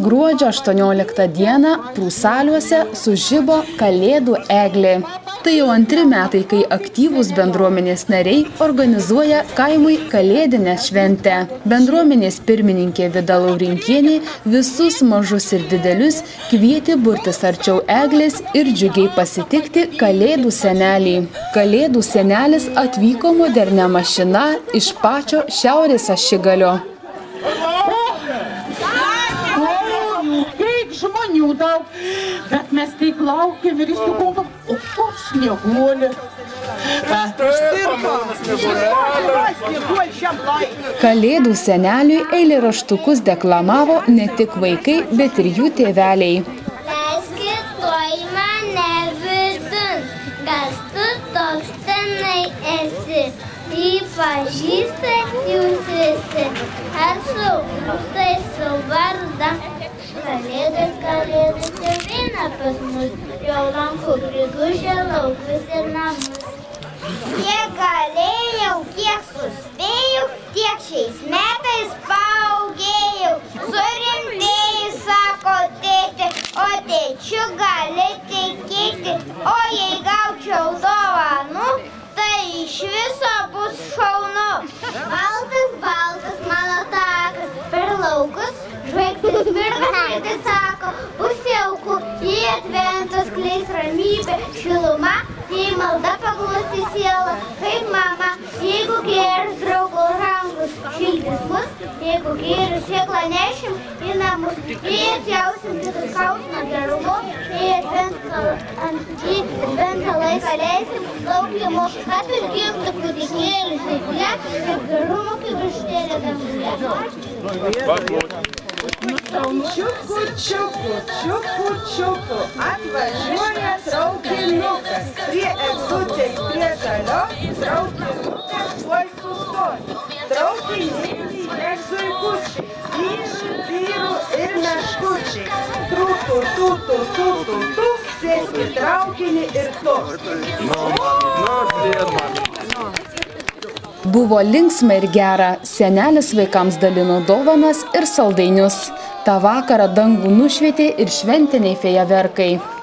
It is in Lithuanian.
Gruodžio 18 dieną Prūsaliuose sužibo Kalėdų eglė. Tai jau antri metai, kai aktyvūs bendruomenės nariai organizuoja kaimui Kalėdinę šventę. Bendruomenės pirmininkė Vida Laurinkienė visus mažus ir didelius kvieti burtis arčiau eglės ir džiugiai pasitikti Kalėdų senelį. Kalėdų senelis atvyko modernia mašina iš pačio šiaurės ašigalio. Žmonių daug, bet mes taip laukiam ir jis sugalvo, o ko snieguolė? Kalėdų seneliui eilėraštukus deklamavo ne tik vaikai, bet ir jų tėveliai. Leiskit tuoj mane vidun, kas tu toks tenai esi. Jį pažįstat jūs visi, ar su prūsai su varda. Kalėdas, kalėdas jau eina pas mus, jo rankų prigužė laukus ir namus. Kiek galėjau, kiek suspėjau, tiek šiais metais paaugėjau. Surimtėjai, sako tėtė, o tėčiu gali tikėti, o jei gaučiau dovanų, tai iš viso bus šaunu. Baltas, baltas mano takas, per laukus, žvaigždės mirga, žvaigždės malda paglusti sielą, kaip mama, jeigu gėris draugo rangus, šildys mus, jeigu gėris sėklą nešim į namus, jei atjausim kitus skausmą gerumu, jei adventą, laiką leisim, laukimu, kad užgimtų kūdikėlį žaibulė, kaip gerumo kaip vištėlė danguje. Čiuku, čiuku, čiuku, čiuku, atvažiuoja prie žalios, traukinukas tuoj sustos. Traukinėlį lėk zuikučiai, vyrų, vyrų ir meškučiai. Trūtų, tūtų, tūtų, tū, sėsk į traukinį ir tu. Buvo linksma ir gera, senelis vaikams dalino dovanas ir saldainius. Ta vakarą dangų nušvietė ir šventiniai fejaverkai.